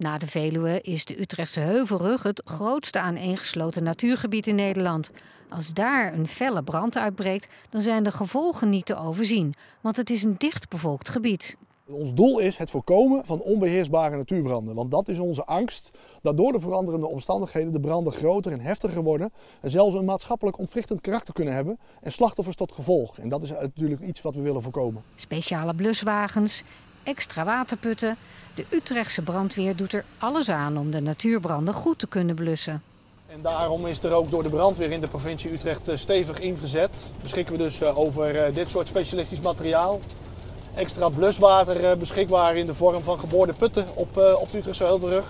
Na de Veluwe is de Utrechtse Heuvelrug het grootste aaneengesloten natuurgebied in Nederland. Als daar een felle brand uitbreekt, dan zijn de gevolgen niet te overzien, want het is een dichtbevolkt gebied. Ons doel is het voorkomen van onbeheersbare natuurbranden. Want dat is onze angst, dat door de veranderende omstandigheden de branden groter en heftiger worden. En zelfs een maatschappelijk ontwrichtend karakter kunnen hebben en slachtoffers tot gevolg. En dat is natuurlijk iets wat we willen voorkomen. Speciale bluswagens, extra waterputten. De Utrechtse brandweer doet er alles aan om de natuurbranden goed te kunnen blussen. En daarom is er ook door de brandweer in de provincie Utrecht eh, stevig ingezet. Beschikken we dus eh, over eh, dit soort specialistisch materiaal. Extra bluswater beschikbaar in de vorm van geboorde putten op, op de Utrechtse Heuvelrug.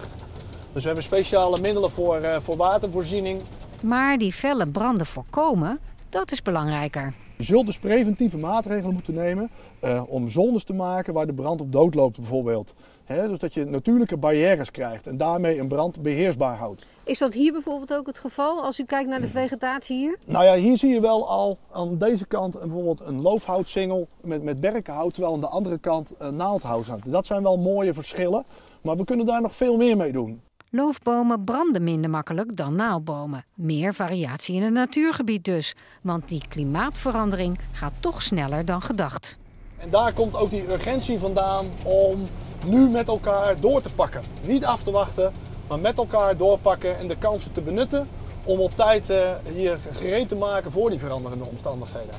Dus we hebben speciale middelen voor, voor watervoorziening. Maar die felle branden voorkomen, dat is belangrijker. Je zult dus preventieve maatregelen moeten nemen uh, om zones te maken waar de brand op dood loopt bijvoorbeeld. dus dat je natuurlijke barrières krijgt en daarmee een brand beheersbaar houdt. Is dat hier bijvoorbeeld ook het geval als u kijkt naar de vegetatie hier? Nou ja, hier zie je wel al aan deze kant bijvoorbeeld een loofhoutsingel met, met berkenhout, terwijl aan de andere kant een naaldhout staat. Dat zijn wel mooie verschillen, maar we kunnen daar nog veel meer mee doen. Loofbomen branden minder makkelijk dan naaldbomen. Meer variatie in het natuurgebied dus. Want die klimaatverandering gaat toch sneller dan gedacht. En daar komt ook die urgentie vandaan om nu met elkaar door te pakken. Niet af te wachten, maar met elkaar doorpakken en de kansen te benutten om op tijd uh, hier gereed te maken voor die veranderende omstandigheden.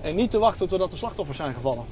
En niet te wachten totdat de slachtoffers zijn gevallen.